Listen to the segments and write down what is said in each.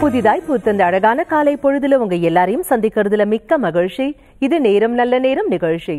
புதிதாய் பூத்தந்த அழகான காலை பொழுதுல உங்க எல்லாரையும் சந்திக்கிறதுல மிக்க மகிழ்ச்சி. இது நேரம் நல்ல நேரம் நிகழ்ச்சி.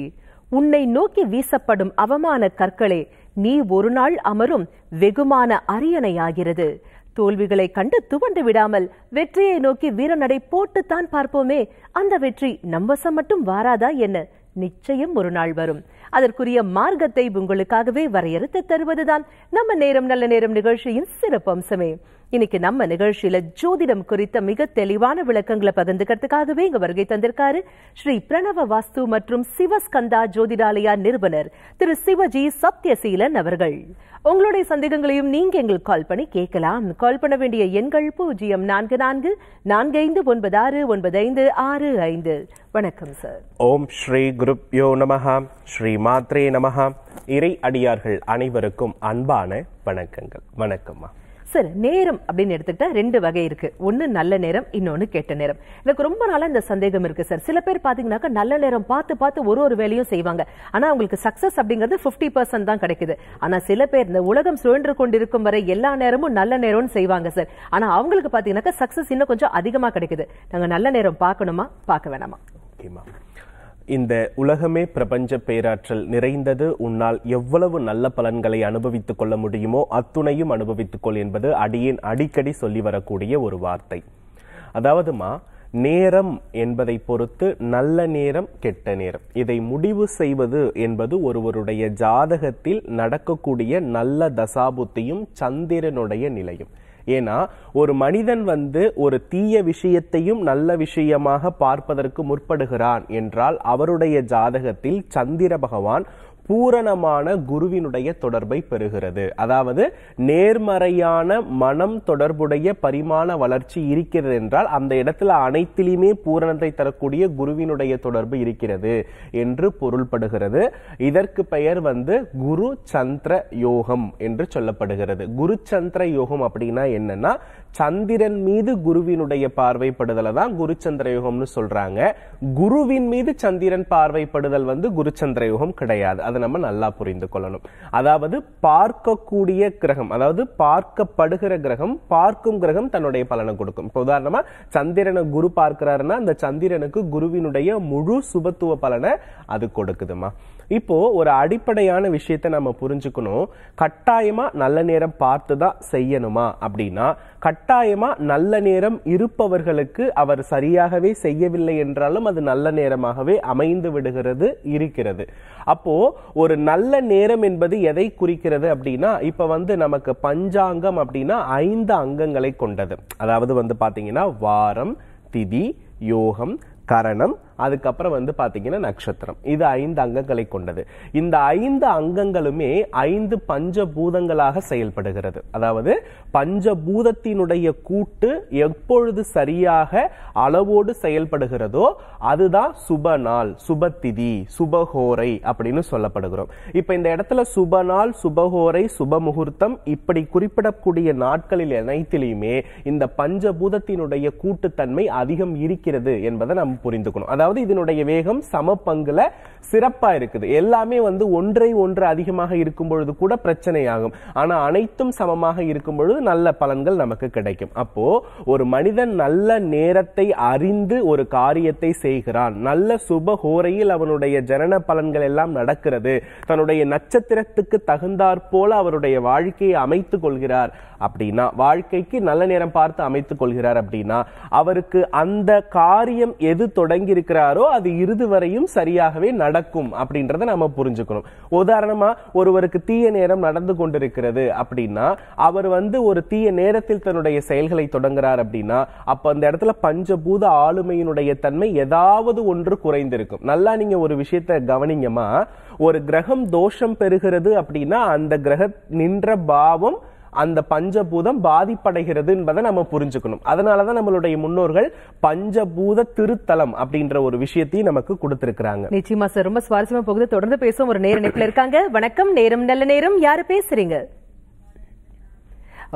உன்னை நோக்கி வீசப்படும் அவமான கற்களே நீ ஒரு நாள் அமரும் வெகுமான அரியணையாகிறது. தோல்விகளை கண்டு துவண்டு விடாமல் வெற்றியை நோக்கி வீரநடை போட்டுத்தான் பார்ப்போமே. அந்த வெற்றி நம்பசம் மட்டும் வாராதா என்ன? நிச்சயம் ஒரு நாள் வரும். அதற்குரிய மார்க்கத்தை உங்களுக்காகவே வரையறுத்து தருவதுதான் நம்ம நேரம் நல்ல நேரம் நிகழ்ச்சியின் சிறப்பம்சமே. இன்னைக்கு நம்ம நிகழ்ச்சியில ஜோதிடம் குறித்த மிக தெளிவான விளக்கங்களை பகிர்ந்துக்கிறதுக்காகவே இங்க வருகை தந்திருக்காரு ஸ்ரீ பிரணவ வாஸ்து மற்றும் சிவஸ்கந்தா ஜோதிடாலயா நிறுவனர் திரு சிவஜி சத்யசீலன் அவர்கள். உங்களுடைய சந்தேகங்களையும் நீங்க எங்களுக்கு கால் பண்ணி கேட்கலாம். கால் பண்ண வேண்டிய எண்கள் பூஜ்ஜியம் நான்கு நான்கு நான்கு ஐந்து ஒன்பது ஆறு ஒன்பது ஐந்து ஆறு ஐந்து. வணக்கம் சார் ஓம் ஸ்ரீ குருப்யோ நமஹா. ஸ்ரீ மாத்ரே நமஹா. இறை அடியார்கள் அனைவருக்கும் அன்பான வணக்கங்கள். வணக்கம்மா. சார் நேரம் அப்படின்னு எடுத்துக்கிட்டா ரெண்டு வகை இருக்கு. ஒன்னு நல்ல நேரம் இன்னொன்னு கெட்ட நேரம். எனக்கு ரொம்ப நாளா இந்த சந்தேகம் இருக்கு சார் சில பேர் பாத்தீங்கன்னாக்கா நல்ல நேரம் பார்த்து பார்த்து ஒரு ஒரு வேலையும் செய்வாங்க. ஆனா அவங்களுக்கு சக்சஸ் அப்படிங்கிறது 50% பர்சன்ட் தான் கிடைக்குது. ஆனா சில பேர் இந்த உலகம் சுழன்று கொண்டிருக்கும் வரை எல்லா நேரமும் நல்ல நேரம்னு செய்வாங்க சார் ஆனா அவங்களுக்கு பாத்தீங்கன்னாக்கா சக்சஸ் இன்னும் கொஞ்சம் அதிகமா கிடைக்குது. நாங்க நல்ல நேரம் பார்க்கணுமா? பார்க்க வேணாமா? ஓகேம்மா இந்த உலகமே பிரபஞ்ச பேராற்றல் நிறைந்தது. உன்னால் எவ்வளவு நல்ல பலன்களை அனுபவித்துக் கொள்ள முடியுமோ அத்துணையும் அனுபவித்துக்கொள் என்பது அடியின் அடிக்கடி சொல்லி வரக்கூடிய ஒரு வார்த்தை. அதாவதுமா நேரம் என்பதை பொறுத்து நல்ல நேரம் கெட்ட நேரம். இதை முடிவு செய்வது என்பது ஒருவருடைய ஜாதகத்தில் நடக்கக்கூடிய நல்ல தசாபுத்தியும் சந்திரனுடைய நிலையும். ஏன்னா ஒரு மனிதன் வந்து ஒரு தீய விஷயத்தையும் நல்ல விஷயமாக பார்ப்பதற்கு முற்படுகிறான் என்றால் அவருடைய ஜாதகத்தில் சந்திர பகவான் பூரணமான குருவினுடைய தொடர்பை பெறுகிறது. அதாவது நேர்மறையான மனம் தொடர்புடைய பரிமாண வளர்ச்சி இருக்கிறது என்றால் அந்த இடத்துல அனைத்திலுமே பூரணத்தை தரக்கூடிய குருவினுடைய தொடர்பு இருக்கிறது என்று பொருள்படுகிறது. இதற்கு பெயர் வந்து குரு சந்திர யோகம் என்று சொல்லப்படுகிறது. குரு சந்திர யோகம் அப்படின்னா என்னன்னா சந்திரன் மீது குருவினுடைய பார்வைப்படுதலை தான் குரு சந்திர யோகம்னு சொல்றாங்க. குருவின் மீது சந்திரன் பார்வைப்படுதல் வந்து குரு சந்திர யோகம் கிடையாது. அதை நம்ம நல்லா புரிந்து கொள்ளணும். அதாவது பார்க்கக்கூடிய கிரகம் அதாவது பார்க்கப்படுகிற கிரகம் பார்க்கும் கிரகம் தன்னுடைய பலனை கொடுக்கும். இப்போ உதாரணமா சந்திரனை குரு பார்க்கிறாருன்னா அந்த சந்திரனுக்கு குருவினுடைய முழு சுபத்துவ பலனை அது கொடுக்குதுமா. இப்போ ஒரு அடிப்படையான விஷயத்தை நம்ம புரிஞ்சுக்கணும். கட்டாயமா நல்ல நேரம் பார்த்து தான் செய்யணுமா அப்படின்னா கட்டாயமா நல்ல நேரம் இருப்பவர்களுக்கு அவர் சரியாகவே செய்யவில்லை என்றாலும் அது நல்ல நேரமாகவே அமைந்து விடுகிறது இருக்கிறது. அப்போ ஒரு நல்ல நேரம் என்பது எதை குறிக்கிறது அப்படின்னா இப்ப வந்து நமக்கு பஞ்சாங்கம் அப்படின்னா ஐந்து அங்கங்களை கொண்டது. அதாவது வந்து பாத்தீங்கன்னா வாரம் திதி யோகம் கரணம் அதுக்கப்புறம் வந்து பார்த்தீங்கன்னா நட்சத்திரம். இது ஐந்து அங்கங்களை கொண்டது. இந்த ஐந்து அங்கங்களுமே ஐந்து பஞ்சபூதங்களாக செயல்படுகிறது. அதாவது பஞ்சபூதத்தினுடைய கூட்டு எப்பொழுது சரியாக அளவோடு செயல்படுகிறதோ அதுதான் சுப நாள் சுபத்திதி சுபஹோரை அப்படின்னு சொல்லப்படுகிறோம். இப்போ இந்த இடத்துல சுப நாள் சுபஹோரை சுப முகூர்த்தம் இப்படி குறிப்பிடக்கூடிய நாட்களில் அனைத்திலையுமே இந்த பஞ்சபூதத்தினுடைய கூட்டுத்தன்மை அதிகம் இருக்கிறது என்பதை நம்ம புரிந்துக்கணும். அதாவது இதனுடைய வேகம் சம பங்குல சிறப்பா இருக்குது. எல்லாமே வந்து ஒன்றை ஒன்று அதிகமாக இருக்கும் பொழுது கூட பிரச்சனையாகும். ஆனா அனைத்தும் சமமாக இருக்கும் பொழுது நல்ல பலன்கள் நமக்கு கிடைக்கும். அப்போ ஒரு மனிதன் நல்ல நேரத்தை அறிந்து ஒரு காரியத்தை செய்கிறான். நல்ல சுப ஹோரையில் அவனுடைய ஜனன பலன்கள் எல்லாம் நடக்கிறது. தன்னுடைய நட்சத்திரத்துக்கு தகுந்தாற் போல அவருடைய வாழ்க்கையை அமைத்துக் கொள்கிறார் அப்படின்னா வாழ்க்கைக்கு நல்ல நேரம் பார்த்து அமைத்துக் கொள்கிறார் அப்படின்னா அவருக்கு அந்த காரியம் எது தொடங்கி இருக்கிற நினைக்கிறாரோ அது இறுதி வரையும் சரியாகவே நடக்கும் அப்படின்றத நம்ம புரிஞ்சுக்கணும். உதாரணமா ஒருவருக்கு தீய நேரம் நடந்து கொண்டிருக்கிறது அப்படின்னா அவர் வந்து ஒரு தீய நேரத்தில் தன்னுடைய செயல்களை தொடங்குறார் அப்படின்னா அப்ப அந்த இடத்துல பஞ்சபூத ஆளுமையினுடைய தன்மை ஏதாவது ஒன்று குறைந்திருக்கும். நல்லா நீங்க ஒரு விஷயத்த கவனிங்கம்மா ஒரு கிரகம் தோஷம் பெறுகிறது அப்படின்னா அந்த கிரக நின்ற பாவம் அந்த பஞ்சபூதம் பாதிப்படைகிறது என்பதை நம்ம புரிஞ்சுக்கணும். அதனாலதான் நம்மளுடைய முன்னோர்கள் பஞ்சபூத திருத்தலம் அப்படின்ற ஒரு விஷயத்தையும் நமக்கு கொடுத்திருக்கிறாங்க. நிச்சயமா சார் ரொம்ப சுவாரஸ்யமா போகுது. தொடர்ந்து பேசும் ஒரு நேர நிப்பில் இருக்காங்க. வணக்கம். நேரம் நல்ல நேரம். யாரு பேசுறீங்க?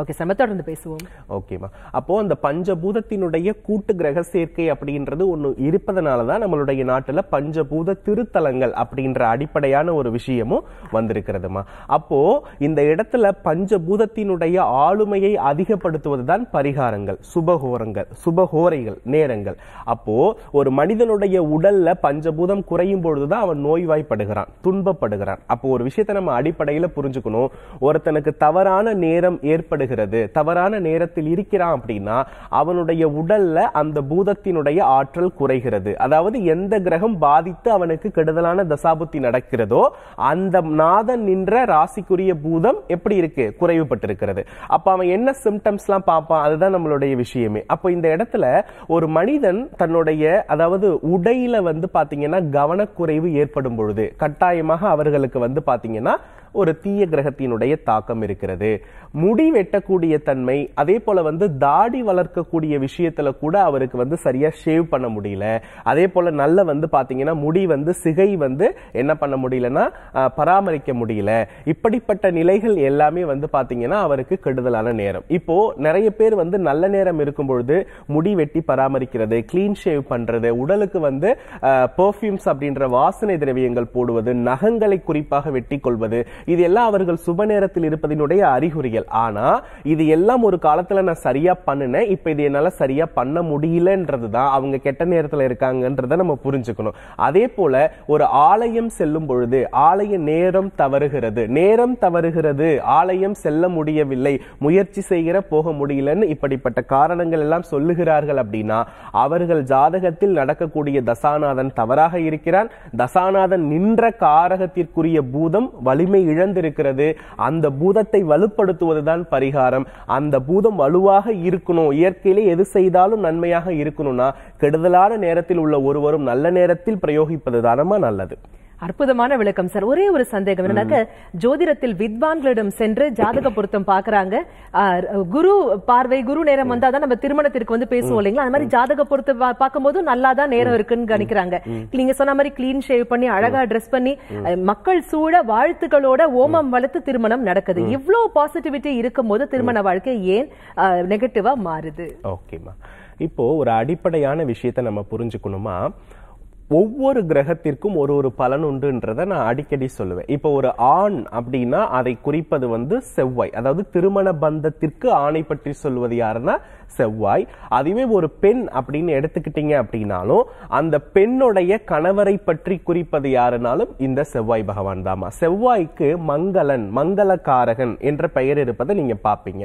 ஓகே சார் தொடர்ந்து பேசுவோம். ஓகேம்மா அப்போ அந்த பஞ்சபூதத்தினுடைய கூட்டு கிரக சேர்க்கை அப்படின்றது ஒன்று இருப்பதனால தான் நம்மளுடைய நாட்டில் பஞ்சபூத திருத்தலங்கள் அப்படின்ற அடிப்படையான ஒரு விஷயமும் வந்திருக்கிறதுமா அப்போ இந்த இடத்துல பஞ்சபூதத்தினுடைய ஆளுமையை அதிகப்படுத்துவதுதான் பரிகாரங்கள் சுபகோரங்கள் சுபகோரைகள் நேரங்கள். அப்போ ஒரு மனிதனுடைய உடல்ல பஞ்சபூதம் குறையும் பொழுதுதான் அவன் நோய்வாய்ப்படுகிறான் துன்பப்படுகிறான். அப்போ ஒரு விஷயத்தை நம்ம அடிப்படையில் புரிஞ்சுக்கணும். ஒருத்தனுக்கு தவறான நேரம் ஏற்படுகிறது தவறான நேரத்தில் இருக்கிறான் அப்படின்னா அவனுடைய உடல்ல அந்த பூதத்தினுடைய ஆற்றல் குறைகிறது. அதாவது எந்த கிரகம் பாதித்து அவனுக்கு கெடுதலான தசாபுத்தி நடக்கிறதோ அந்த நாதன் நின்ற ராசிக்குரிய பூதம் எப்படி இருக்கு? குறைவுபட்டிருக்கிறது. அப்ப அவன் என்ன சிம்டம்ஸ் எல்லாம் பார்ப்பான்? அதுதான் நம்மளுடைய விஷயமே. அப்போ இந்த இடத்துல ஒரு மனிதன் தன்னுடைய அதாவது உடையில வந்து பாத்தீங்கன்னா கவனக்குறைவு ஏற்படும் பொழுது கட்டாயமாக அவர்களுக்கு வந்து பாத்தீங்கன்னா ஒரு தீய கிரகத்தினுடைய தாக்கம் இருக்கிறது. முடி வெட்டக்கூடிய தன்மை அதே போல வந்து தாடி வளர்க்கக்கூடிய விஷயத்துல கூட அவருக்கு வந்து சரியா ஷேவ் பண்ண முடியல. அதே போல நல்ல வந்து பாத்தீங்கன்னா முடி வந்து சிகை வந்து என்ன பண்ண முடியலன்னா பராமரிக்க முடியல. இப்படிப்பட்ட நிலைகள் எல்லாமே வந்து பாத்தீங்கன்னா அவருக்கு கெடுதலான நேரம். இப்போ நிறைய பேர் வந்து நல்ல நேரம் இருக்கும் பொழுது முடி வெட்டி பராமரிக்கிறது கிளீன் ஷேவ் பண்றது உடலுக்கு வந்து பெர்ஃபியூம்ஸ் அப்படின்ற வாசனை திரவியங்கள் போடுவது நகங்களை குறிப்பாக வெட்டி கொள்வது இது எல்லாம் அவர்கள் சுப நேரத்தில் இருப்பதனுடைய அறிகுறிகள். ஆனா இது எல்லாம் ஒரு காலத்துல நான் சரியா பண்ணினேன். இப்ப இது என்னால சரியா பண்ண முடியலன்றது தான் அவங்க கெட்ட நேரத்துல இருக்காங்கன்றத நம்ம புரிஞ்சுக்கணும். அதே போல ஒரு ஆலயம் செல்லும் பொழுது ஆலய நேரம் தவறுகிறது. நேரம் தவறுகிறது. ஆலயம் செல்ல முடியவில்லை. முயற்சி செய்கிற போக முடியலன்னு இப்படிப்பட்ட காரணங்கள் எல்லாம் சொல்லுகிறார்கள் அப்படின்னா அவர்கள் ஜாதகத்தில் நடக்கக்கூடிய தசாநாதன் தவறாக இருக்கிறான். தசாநாதன் நின்ற காரகத்திற்குரிய பூதம் வலிமை இழந்திருக்கிறது. அந்த பூதத்தை வலுப்படுத்துவதுதான் பரிகாரம். அந்த பூதம் வலுவாக இருக்கணும். இயற்கையிலே எது செய்தாலும் நன்மையாக இருக்கணும்னா கெடுதலான நேரத்தில் உள்ள ஒருவரும் நல்ல நேரத்தில் பிரயோகிப்பது தானமா நல்லது. அற்புதமான விளக்கம் சார். ஒரே ஒரு சந்தேகம் என்னன்னாக்க ஜோதிடத்தில் வித்வான்களிடம் சென்று ஜாதக பொருத்தம் பாக்குறாங்க குரு பார்வை குரு நேரம் வந்தாதான் நம்ம திருமணத்திற்கு வந்து பேசுவோம் இல்லைங்களா? அந்த மாதிரி ஜாதக பொருத்தம் பார்க்கும்போது நல்லா தான் நேரம் இருக்குன்னு கணிக்கிறாங்க. நீங்க சொன்ன மாதிரி கிளீன் ஷேவ் பண்ணி அழகா ட்ரெஸ் பண்ணி மக்கள் சூழ வாழ்த்துக்களோட ஓமம் வளர்த்து திருமணம் நடக்குது. இவ்ளோ பாசிட்டிவிட்டி இருக்கும் போது திருமண வாழ்க்கை ஏன் நெகட்டிவா மாறுது? ஓகேம்மா. இப்போ ஒரு அடிப்படையான விஷயத்தை நம்ம புரிஞ்சுக்கணுமா? ஒவ்வொரு கிரகத்திற்கும் ஒரு ஒரு பலன் உண்டுன்றதை நான் அடிக்கடி சொல்லுவேன். இப்போ ஒரு ஆண் அப்படின்னா அதை குறிப்பது வந்து செவ்வாய். அதாவது திருமண பந்தத்திற்கு ஆணை பற்றி சொல்வது யாருன்னா செவ்வாய். அதுவே ஒரு பெண் அப்படின்னு எடுத்துக்கிட்டீங்க அப்படின்னாலும் அந்த பெண்ணுடைய கணவரை பற்றி குறிப்பது யாருனாலும் இந்த செவ்வாய் பகவான் தாமா செவ்வாய்க்கு மங்களன் மங்களக்காரகன் என்ற பெயர் இருப்பதை நீங்க பார்ப்பீங்க.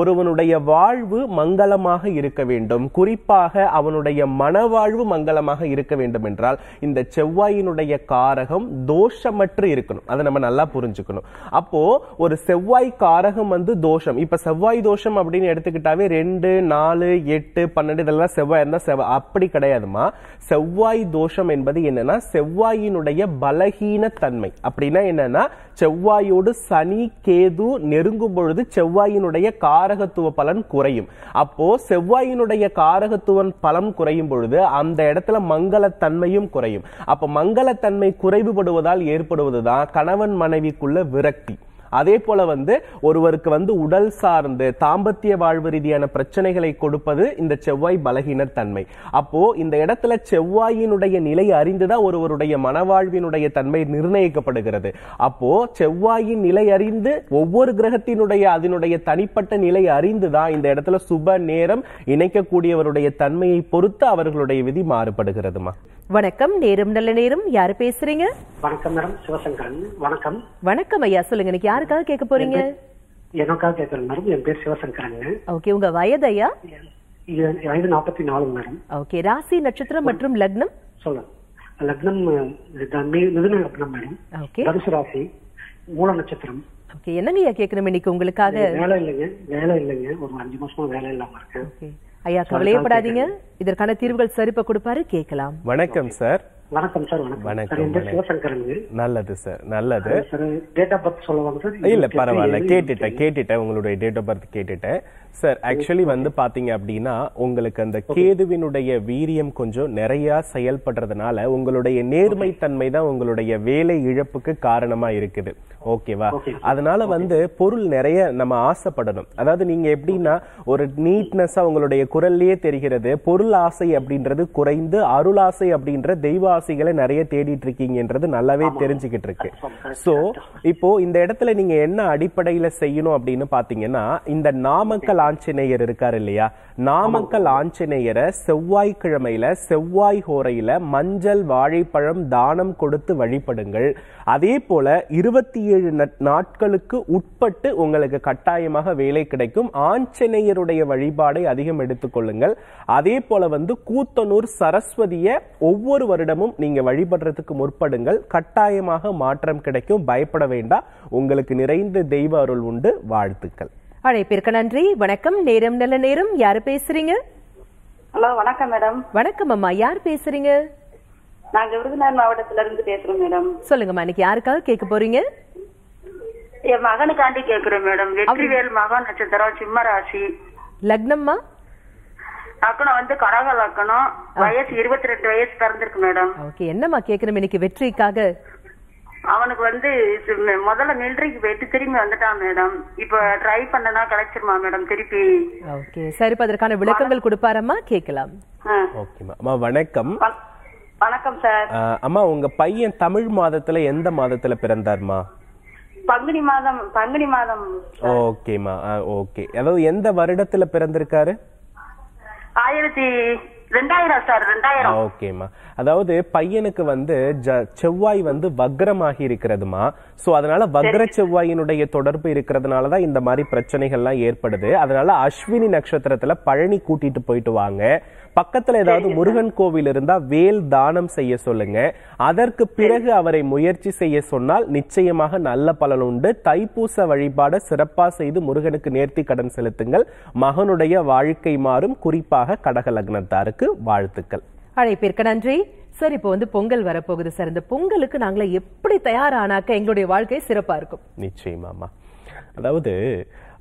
ஒருவனுடைய வாழ்வு மங்களமாக இருக்க வேண்டும். குறிப்பாக அவனுடைய மனவாழ்வு மங்களமாக இருக்க வேண்டும் என்றால் இந்த செவ்வாயினுடைய காரகம் தோஷமற்று இருக்கணும். அதை நம்ம நல்லா புரிஞ்சுக்கணும். அப்போ ஒரு செவ்வாய் காரகம் வந்து தோஷம். இப்ப செவ்வாய் தோஷம் அப்படின்னு எடுத்துக்கிட்டாவே ரெண்டு நாலு எட்டு பன்னெண்டு இதெல்லாம் செவ்வாய் இருந்தா செவ்வாய் அப்படி கிடையாதுமா. செவ்வாய் தோஷம் என்பது என்னன்னா செவ்வாயினுடைய பலகீன தன்மை அப்படின்னா என்னன்னா செவ்வாயோடு சனி கேது நெருங்கும் பொழுது செவ்வாயினுடைய காரகத்துவ பலன் குறையும். அப்போ செவ்வாயினுடைய காரகத்துவன் பலன் குறையும் பொழுது அந்த இடத்துல மங்களத்தன்மையும் குறையும். அப்ப மங்களத்தன்மை குறைவுபடுவதால் ஏற்படுவதுதான் கணவன் மனைவிக்குள்ள விரக்தி. அதே போல வந்து ஒருவருக்கு வந்து உடல் சார்ந்து தாம்பத்திய வாழ்வு ரீதியான பிரச்சனைகளை கொடுப்பது இந்த செவ்வாய் பலகீன தன்மை. அப்போ இந்த இடத்துல செவ்வாயினுடைய நிலை அறிந்துதான் ஒருவருடைய மனவாழ்வினுடைய தன்மை நிர்ணயிக்கப்படுகிறது. அப்போ செவ்வாயின் நிலை அறிந்து ஒவ்வொரு கிரகத்தினுடைய அதனுடைய தனிப்பட்ட நிலை அறிந்துதான் இந்த இடத்துல சுப நேரம் இணைக்கக்கூடியவருடைய தன்மையை பொறுத்து அவர்களுடைய விதி மாறுபடுகிறதுமா? வணக்கம் நேரம் நல்ல நேரம். யாரு பேசுறீங்க? வணக்கம் மேடம் சிவசங்கரன். வணக்கம். வணக்கம் ஐயா சொல்லுங்க இன்னைக்கு யாருக்காக கேட்க போறீங்க? எனக்காக கேட்கறேன் மேடம். என் பேர் சிவசங்கரன். ஓகே உங்க வயது ஐயா? வயது நாற்பத்தி நாலு மேடம். ஓகே ராசி நட்சத்திரம் மற்றும் லக்னம்? சொல்லுங்க. லக்னம் மிதுன லக்னம் மேடம். ஓகே. தனுசு ராசி மூல நட்சத்திரம். ஓகே என்னங்க ஐயா கேட்கணும் இன்னைக்கு உங்களுக்காக? வேலை இல்லைங்க வேலை இல்லைங்க. ஒரு அஞ்சு மாசமா வேலை இல்லாம இருக்கேன். ஓகே. ஐயா கவலையப்படாதீங்க இதற்கான தீர்வுகள் சரிப்ப கொடுப்பாரு கேட்கலாம். வணக்கம் சார் வணக்கம் சார் வணக்கம். சிவசங்கரனுங்க நல்லது சார் நல்லது. டேட் ஆஃப் பர்த் சொல்லுவாங்க சார்? இல்ல பரவாயில்ல. கேட்டுட்டேன் கேட்டுட்டேன் உங்களுடைய டேட் ஆஃப் பர்த் கேட்டுட்டேன். சார் ஆக்சுவலி வந்து பாத்தீங்க அப்படின்னா உங்களுக்கு அந்த கேதுவினுடைய வீரியம் கொஞ்சம் நிறைய செயல்படுறதுனால உங்களுடைய நேர்மைத்தன்மை தான் உங்களுடைய வேலை இழப்புக்கு காரணமா இருக்குது. ஓகேவா அதனால வந்து பொருள் நிறைய நம்ம ஆசைப்படணும். அதாவது நீங்க எப்படின்னா ஒரு நீட்னஸா உங்களுடைய குரல்லையே தெரிகிறது பொருள் ஆசை அப்படின்றது குறைந்து அருள் ஆசை அப்படின்ற தெய்வ ஆசைகளை நிறைய தேடிட்டு இருக்கீங்கன்றது நல்லாவே தெரிஞ்சுக்கிட்டு இருக்கு. சோ இப்போ இந்த இடத்துல நீங்க என்ன அடிப்படையில செய்யணும் அப்படின்னு பாத்தீங்கன்னா இந்த நாமக்கல் ஆஞ்சநேயர் இருக்காரு இல்லையா? நாமக்கல் ஆஞ்சநேயரை செவ்வாய்க்கிழமையில செவ்வாய் ஹோரையில மஞ்சள் வாழைப்பழம் தானம் கொடுத்து வழிபடுங்கள். அதே போல இருபத்தி ஏழு நாட்களுக்கு உட்பட்டு உங்களுக்கு கட்டாயமாக வேலை கிடைக்கும். ஆஞ்சநேயருடைய வழிபாடை அதிகம் எடுத்துக்கொள்ளுங்கள். அதே போல வந்து கூத்தனூர் சரஸ்வதிய ஒவ்வொரு வருடமும் நீங்க வழிபடுறதுக்கு முற்படுங்கள். கட்டாயமாக மாற்றம் கிடைக்கும். பயப்பட வேண்டாம் உங்களுக்கு நிறைந்த தெய்வ அருள் உண்டு. வாழ்த்துக்கள். அழைப்பிற்கு நன்றி. வணக்கம். நேரம் நல்ல நேரம். யாரு பேசுறீங்க? ஹலோ வணக்கம் மேடம். வணக்கம் அம்மா. யார் பேசுறீங்க? நாங்க விருதுநகர் மாவட்டத்துல இருந்து பேசுறோம் மேடம். சொல்லுங்கம்மா. இன்னைக்கு யாருக்காக கேட்க போறீங்க? என் மகனுக்காண்டி கேக்குறேன் மேடம். வெற்றிவேல் மகன் நட்சத்திரம் சிம்ம ராசி. லக்னம்மா? லக்கணம் வந்து கடக லக்கணம் வயசு இருபத்தி ரெண்டு வயசு பிறந்திருக்கு மேடம். ஓகே என்னம்மா கேட்கணும் இன்னைக்கு வெற்றிக்காக? அவனுக்கு வந்து இது முதல்ல மிலிட்டரிக்கு போயிட்டு திரும்பி வந்துட்டான் மேடம். இப்ப ட்ரை பண்ணனா கிடைச்சிருமா மேடம் திருப்பி? ஓகே சரி அதற்கான விளக்கங்கள் கொடுப்பாரம்மா? கேட்கலாம். ஆ. ஓகேம்மா அம்மா வணக்கம். வண- வணக்கம் சார். ஆஹ் அம்மா உங்க பையன் தமிழ் மாதத்துல எந்த மாதத்துல பிறந்தார்மா? பங்குனி மாதம் பங்குனி மாதம் ஓகேம்மா. ஓகே. அதாவது எந்த வருடத்துல பிறந்திருக்காரு? ஆயிரத்தி ரெண்டாயிரம் சார் ரெண்டாயிரம். ஓகேம்மா. அதாவது பையனுக்கு வந்து ஜ- செவ்வாய் வந்து வக்ரமாகி இருக்கிறதுமா? சோ அதனால வக்ர செவ்வாயினுடைய தொடர்பு இருக்கிறதுனால தான் இந்த மாதிரி பிரச்சனைகள்லாம் ஏற்படுது. அதனால அஸ்வினி நட்சத்திரத்துல பழனி கூட்டிட்டு போயிட்டு வாங்க. பக்கத்துல ஏதாவது முருகன் கோவில் இருந்தா வேல் தானம் செய்ய சொல்லுங்க. அதற்கு பிறகு அவரை முயற்சி செய்ய சொன்னால் நிச்சயமாக நல்ல பலன் உண்டு. தைப்பூச வழிபாட சிறப்பா செய்து முருகனுக்கு நேர்த்தி கடன் செலுத்துங்கள். மகனுடைய வாழ்க்கை மாறும். குறிப்பாக கடக லக்னத்தாருக்கு வாழ்த்துக்கள். அழைப்பிற்கு நன்றி. சார் இப்போ வந்து பொங்கல் வரப்போகுது சார். இந்த பொங்கலுக்கு நாங்கள எப்படி தயாரானாக்க எங்களுடைய வாழ்க்கை சிறப்பா இருக்கும்? நிச்சயமாமா அதாவது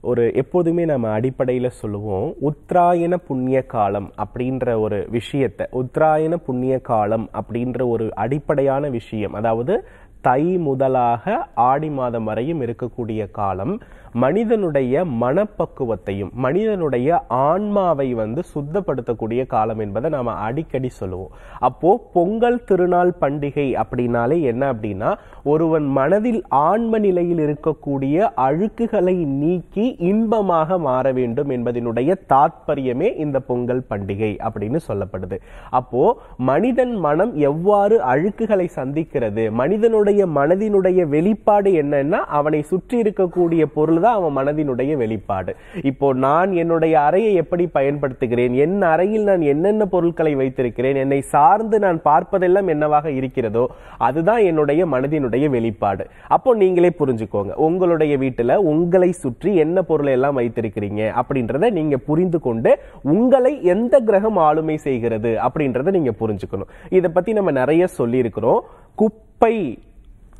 ஒரு எப்போதுமே நம்ம அடிப்படையில் சொல்லுவோம் உத்தராயண புண்ணிய காலம் அப்படின்ற ஒரு விஷயத்தை உத்தராயண புண்ணிய காலம் அப்படின்ற ஒரு அடிப்படையான விஷயம் அதாவது தை முதலாக ஆடி மாதம் வரையும் இருக்கக்கூடிய காலம் மனிதனுடைய மனப்பக்குவத்தையும் மனிதனுடைய ஆன்மாவை வந்து சுத்தப்படுத்தக்கூடிய காலம் என்பதை நாம் அடிக்கடி சொல்லுவோம். அப்போ பொங்கல் திருநாள் பண்டிகை அப்படின்னாலே என்ன அப்படின்னா ஒருவன் மனதில் ஆன்ம நிலையில் இருக்கக்கூடிய அழுக்குகளை நீக்கி இன்பமாக மாற வேண்டும் என்பதனுடைய தாத்பரியமே இந்த பொங்கல் பண்டிகை அப்படின்னு சொல்லப்படுது. அப்போ மனிதன் மனம் எவ்வாறு அழுக்குகளை சந்திக்கிறது மனிதனுடைய மனதினுடைய வெளிப்பாடு என்னன்னா அவனை சுற்றி இருக்கக்கூடிய பொருள் தான் அவன் மனதினுடைய வெளிப்பாடு. இப்போ நான் என்னுடைய அறையை எப்படி பயன்படுத்துகிறேன்? என் அறையில் நான் என்னென்ன பொருட்களை வைத்திருக்கிறேன்? என்னை சார்ந்து நான் பார்ப்பதெல்லாம் என்னவாக இருக்கிறதோ அதுதான் என்னுடைய மனதினுடைய வெளிப்பாடு. அப்போ நீங்களே புரிஞ்சுக்கோங்க. உங்களுடைய வீட்டில் உங்களை சுற்றி என்ன பொருளை எல்லாம் வைத்திருக்கிறீங்க அப்படின்றத நீங்க புரிந்து கொண்டு உங்களை எந்த கிரகம் ஆளுமை செய்கிறது அப்படின்றத நீங்க புரிஞ்சுக்கணும். இதை பத்தி நம்ம நிறைய சொல்லியிருக்கிறோம். குப்பை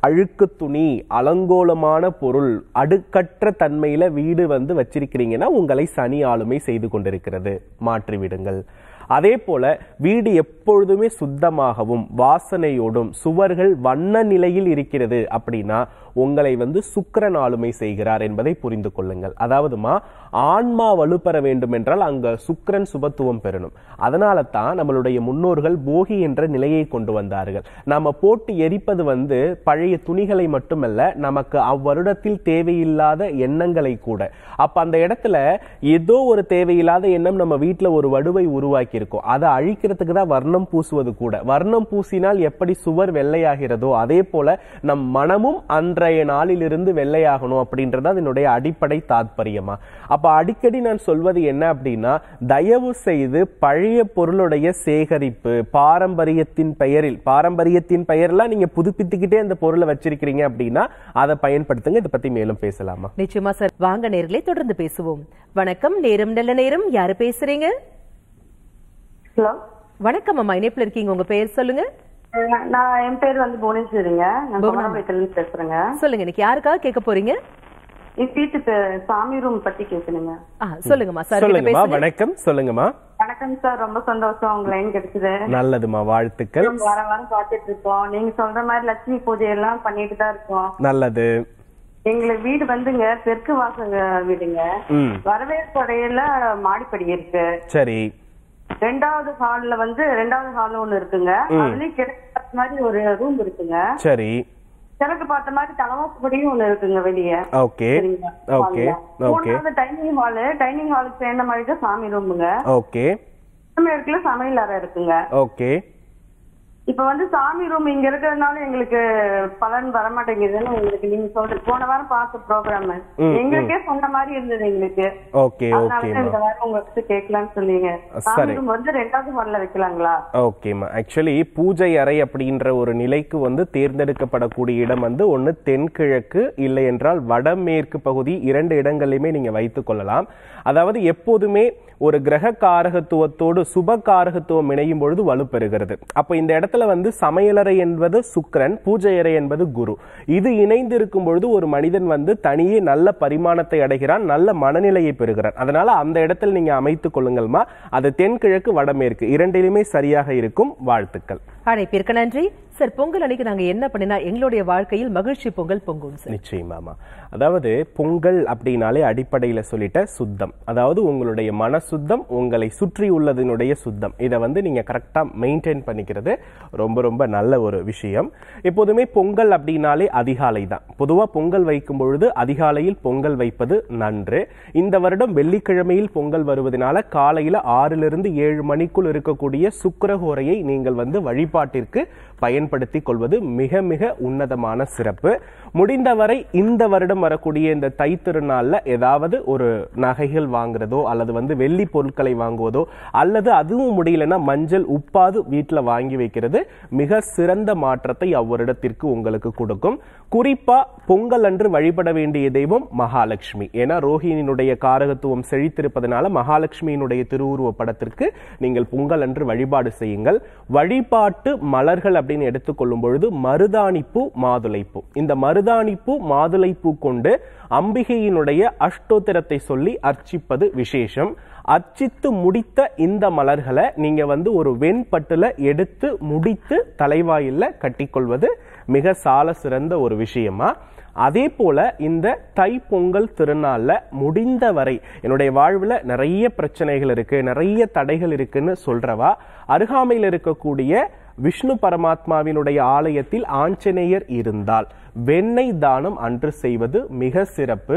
அழுக்கு துணி அலங்கோலமான பொருள் அடுக்கற்ற தன்மையில வீடு வந்து வச்சிருக்கிறீங்கன்னா உங்களை சனி ஆளுமை செய்து கொண்டிருக்கிறது. மாற்றி விடுங்கள். அதே போல வீடு எப்பொழுதுமே சுத்தமாகவும் வாசனையோடும் சுவர்கள் வண்ண நிலையில் இருக்கிறது அப்படின்னா உங்களை வந்து சுக்கரன் ஆளுமை செய்கிறார் என்பதை புரிந்து கொள்ளுங்கள். அதாவதுமா ஆன்மா வலுப்பெற வேண்டும் என்றால் அங்க சுக்கரன் சுபத்துவம் பெறணும். அதனால தான் நம்மளுடைய முன்னோர்கள் போகி என்ற நிலையை கொண்டு வந்தார்கள். நம்ம போட்டு எரிப்பது வந்து பழைய துணிகளை மட்டுமல்ல நமக்கு அவ்வருடத்தில் தேவையில்லாத எண்ணங்களை கூட. அப்ப அந்த இடத்துல ஏதோ ஒரு தேவையில்லாத எண்ணம் நம்ம வீட்டில் ஒரு வடுவை உருவாக்கி இருக்கோம் அதை அழிக்கிறதுக்கு தான் வர்ணம் பூசுவது கூட. வர்ணம் பூசினால் எப்படி சுவர் வெள்ளையாகிறதோ அதே போல நம் மனமும் அன்றைய நாளிலிருந்து வெள்ளையாகணும் அப்படின்றது அதனுடைய அடிப்படை தாத்பரியமா. அப்ப அடிக்கடி நான் சொல்வது என்ன அப்படின்னா தயவு செய்து பழைய பொருளுடைய சேகரிப்பு பாரம்பரியத்தின் பெயரில் பாரம்பரியத்தின் பெயர்லாம் நீங்க புதுப்பித்துக்கிட்டே அந்த பொருளை வச்சிருக்கிறீங்க அப்படின்னா அதை பயன்படுத்துங்க. இதை பத்தி மேலும் பேசலாமா? நிச்சயமா சார். வாங்க நேர்களை தொடர்ந்து பேசுவோம். வணக்கம். நேரம் நல்ல நேரம். யாரு பேசுறீங்க? வணக்கம் அம்மா. இணைப்புல இருக்கீங்க. உங்க பெயர் சொல்லுங்க. நான் என் பேர் வந்து புவனேஸ்வரிங்க. நான். கோணாபுரத்துல பேசுறேங்க. சொல்லுங்க இன்னைக்கு யாருக்காக கேட்க போறீங்க? என் வீட்டு பே- சாமி ரூம் பத்தி கேட்கணுங்க. சொல்லுங்கம்மா சார் சொல்லுங்கம்மா வணக்கம் சொல்லுங்கம்மா. வணக்கம் சார் ரொம்ப சந்தோஷம் உங்க லைன் கிடைச்சது. நல்லதுமா வாழ்த்துக்கள். வாரம் வாரம் பார்த்துட்டு இருக்கோம். நீங்க சொல்ற மாதிரி லட்சுமி பூஜை எல்லாம் பண்ணிட்டு தான் இருக்கோம். நல்லது. எங்களுக்கு வீடு வந்துங்க தெற்கு வாசல் வீடுங்க. ம். வரவேற்பு அறையில மாடிப்படி இருக்கு. சரி. ரெண்டாவது ஹால்ல வந்து ரெண்டாவது ஹால் ஒண்ணு இருக்குங்க. அதுலயும் கிழக்கு மாதிரி ஒரு ரூம் இருக்குங்க. சரி. கிழக்கு பார்த்த மாதிரி தலவாசப்படியும் ஒண்ணு இருக்குங்க வெளியே. Okay? Okay. Okay. Dining hall dining ஹாலுக்கு சேர்ந்த மாதிரி தான் சாமி ரூமுங்க ஓகே. இருக்குல்ல சமையல் அறை இருக்குங்க. ஓகே. இப்ப வந்து சாமி ரூம் இங்க இருக்கிறதுனால எங்களுக்கு பலன் வரமாட்டேங்குதுன்னு உங்களுக்கு நீங்க சொல்றீங்க போன வாரம் பார்த்த ப்ரோக்ராம் எங்களுக்கே சொன்ன மாதிரி இருந்தது எங்களுக்கு. ஓகே ஓகேம்மா இந்த வாரம் உங்ககிட்ட கேட்கலாம்னு சொன்னீங்க. சாமி. ரூம் வந்து ரெண்டாவது ஹால்ல வைக்கலாங்களா? ஓகேம்மா ஆக்சுவலி பூஜை அறை அப்படின்ற ஒரு நிலைக்கு வந்து தேர்ந்தெடுக்கப்படக்கூடிய இடம் வந்து ஒன்று தென்கிழக்கு இல்லை என்றால் வடமேற்கு பகுதி இரண்டு இடங்களையுமே நீங்க வைத்துக் கொள்ளலாம். அதாவது எப்போதுமே ஒரு கிரக காரகத்துவத்தோடு சுப காரகத்துவம் இணையும் பொழுது வலுப்பெறுகிறது. அப்ப இந்த இடத்துல வந்து சமையலறை என்பது சுக்கரன் பூஜை அறை என்பது குரு. இது இணைந்து இருக்கும் பொழுது ஒரு மனிதன் வந்து தனியே நல்ல பரிமாணத்தை அடைகிறான் நல்ல மனநிலையை பெறுகிறான். அதனால அந்த இடத்தில் நீங்க அமைத்துக் கொள்ளுங்கள்மா. அது தென்கிழக்கு வடமேற்கு இரண்டிலுமே சரியாக இருக்கும். வாழ்த்துக்கள். அழைப்பிற்கு நன்றி. சார் பொங்கல் அன்னைக்கு நாங்க என்ன பண்ணினா எங்களுடைய வாழ்க்கையில் மகிழ்ச்சி பொங்கல் பொங்கும் சார். நிச்சயமாமா அதாவது பொங்கல் அப்படின்னாலே அடிப்படையில சொல்லிட்ட சுத்தம். அதாவது உங்களுடைய மன சுத்தம் உங்களை சுற்றி உள்ளதனுடைய சுத்தம். இதை வந்து நீங்க கரெக்டா மெயின்டைன் பண்ணிக்கிறது ரொம்ப ரொம்ப நல்ல ஒரு விஷயம். எப்போதுமே பொங்கல் அப்படின்னாலே அதிகாலை தான். பொதுவா பொங்கல் வைக்கும் பொழுது அதிகாலையில் பொங்கல் வைப்பது நன்று. இந்த வருடம் வெள்ளிக்கிழமையில் பொங்கல் வருவதனால காலையில ஆறிலிருந்து ஏழு மணிக்குள் இருக்கக்கூடிய சுக்கரகோரையை நீங்கள் வந்து வழிபாட்டிற்கு பயன்படுத்திக் கொள்வது மிக மிக உன்னதமான சிறப்பு. முடிந்தவரை இந்த வருடம் வரக்கூடிய இந்த தை திருநாளில் ஏதாவது ஒரு நகைகள் வாங்குறதோ அல்லது வந்து வெள்ளி பொருட்களை வாங்குவதோ அல்லது அதுவும் முடியலன்னா மஞ்சள் உப்பாது வீட்டில் வாங்கி வைக்கிறது மிக சிறந்த மாற்றத்தை அவ்வருடத்திற்கு உங்களுக்கு கொடுக்கும். குறிப்பாக பொங்கல் அன்று வழிபட வேண்டிய தெய்வம் மகாலட்சுமி. ஏன்னா ரோஹிணியினுடைய காரகத்துவம் செழித்திருப்பதனால மகாலட்சுமியினுடைய திருவுருவ படத்திற்கு நீங்கள் பொங்கல் அன்று வழிபாடு செய்யுங்கள். வழிபாட்டு மலர்கள் அப்படின்னு எடுத்துக்கொள்ளும் பொழுது மருதாணிப்பூ மாதுளைப்பூ. இந்த மருதாணிப்பூ மாதுளைப்பூ கொண்டு அம்பிகையினுடைய அஷ்டோத்திரத்தை சொல்லி அர்ச்சிப்பது விசேஷம். அர்ச்சித்து முடித்த இந்த மலர்களை நீங்க வந்து ஒரு வெண்பட்டுல எடுத்து முடித்து தலைவாயில்ல கட்டிக்கொள்வது மிக சால சிறந்த ஒரு விஷயமா. அதே போல இந்த தை பொங்கல் திருநாள்ல முடிந்த வரை என்னுடைய வாழ்வுல நிறைய பிரச்சனைகள் இருக்கு நிறைய தடைகள் இருக்குன்னு சொல்றவா அருகாமையில் இருக்கக்கூடிய விஷ்ணு பரமாத்மாவினுடைய ஆலயத்தில் ஆஞ்சநேயர் இருந்தால் வெண்ணெய் தானம் அன்று செய்வது மிக சிறப்பு.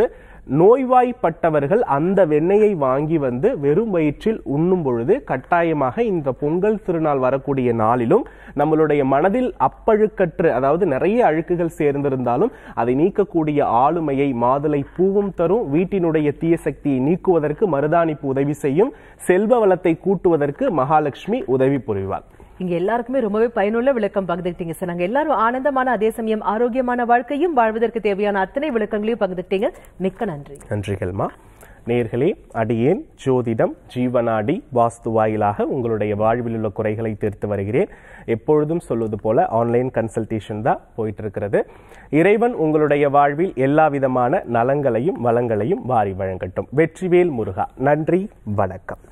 நோய்வாய்ப்பட்டவர்கள் அந்த வெண்ணெயை வாங்கி வந்து வெறும் வயிற்றில் உண்ணும் பொழுது கட்டாயமாக இந்த பொங்கல் திருநாள் வரக்கூடிய நாளிலும் நம்மளுடைய மனதில் அப்பழுக்கற்று அதாவது நிறைய அழுக்குகள் சேர்ந்திருந்தாலும் அதை நீக்கக்கூடிய ஆளுமையை மாதுளை பூவும் தரும். வீட்டினுடைய தீய சக்தியை நீக்குவதற்கு மருதாணிப்பு உதவி செய்யும். செல்வ வளத்தை கூட்டுவதற்கு மகாலட்சுமி உதவி புரிவாள். இங்க எல்லாருக்குமே ரொம்பவே பயனுள்ள விளக்கம் பகிர்ந்துட்டீங்க சார் நாங்க எல்லாரும் ஆனந்தமான அதே சமயம் ஆரோக்கியமான வாழ்க்கையும் வாழ்வதற்கு தேவையான அத்தனை விளக்கங்களையும் பகிர்ந்துட்டீங்க மிக்க நன்றி. நன்றிகள்மா நேர்களே அடியேன் ஜோதிடம் ஜீவனாடி வாஸ்து வாயிலாக உங்களுடைய வாழ்வில் உள்ள குறைகளை தீர்த்து வருகிறேன். எப்பொழுதும் சொல்வது போல ஆன்லைன் கன்சல்டேஷன் தான் போயிட்டு இருக்கிறது இறைவன் உங்களுடைய வாழ்வில் எல்லா விதமான நலங்களையும் வளங்களையும் வாரி வழங்கட்டும். வெற்றிவேல் முருகா. நன்றி வணக்கம்.